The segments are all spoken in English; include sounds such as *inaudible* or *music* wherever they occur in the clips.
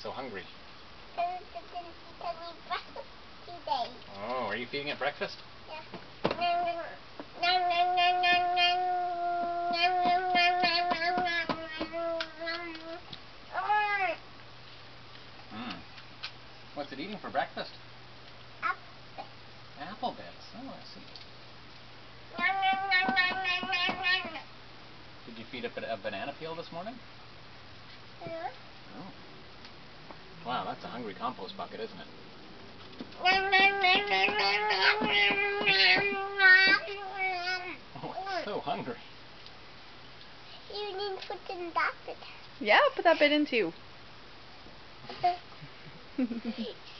so hungry? Because it didn't give me breakfast today. Oh, are you feeding it breakfast? Yeah. Hmm. What's it eating for breakfast? Apple. Apple bits. Oh, I see. Did you feed it a banana peel this morning? Yeah. Wow, that's a hungry compost bucket, isn't it? Oh, *laughs* so hungry. You need to put in that bit. Yeah, put that bit in too.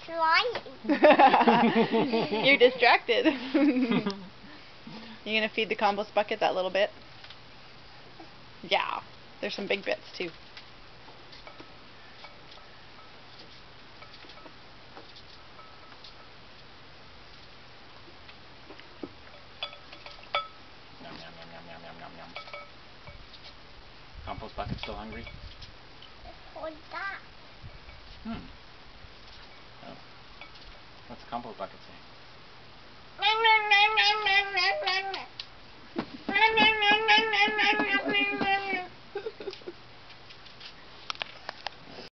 Slime. *laughs* You're distracted. *laughs* you gonna feed the compost bucket that little bit? Yeah. There's some big bits too. Compost bucket still hungry? What's that? Hmm. Oh. What's the compost bucket say?